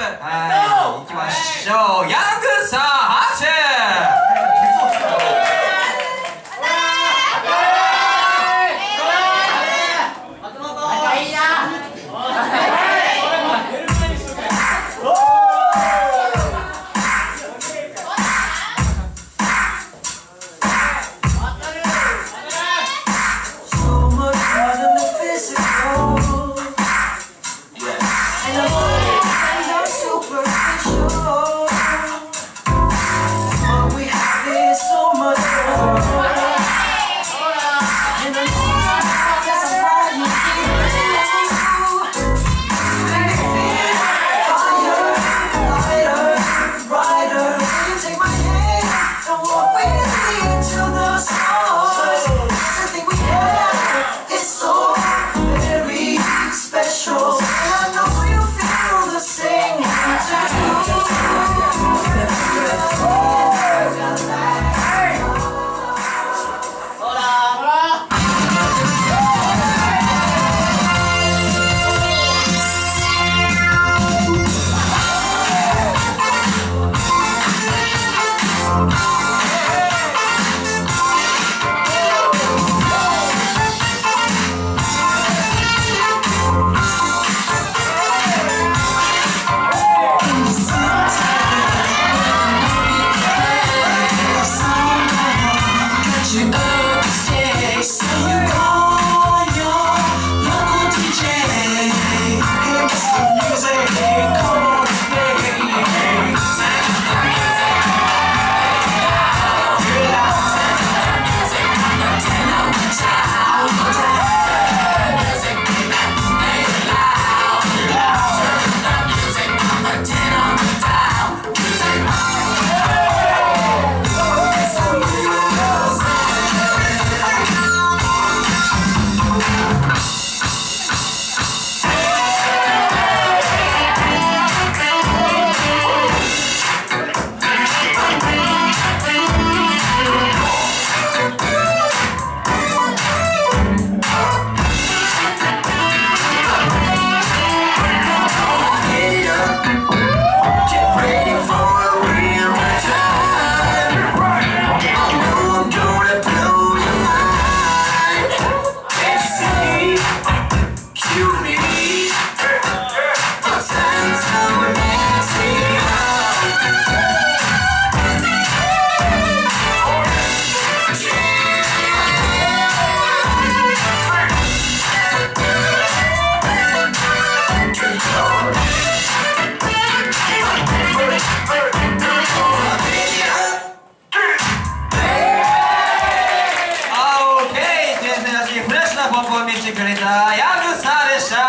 help Bye. Bobo mi ci grida, ja nu sare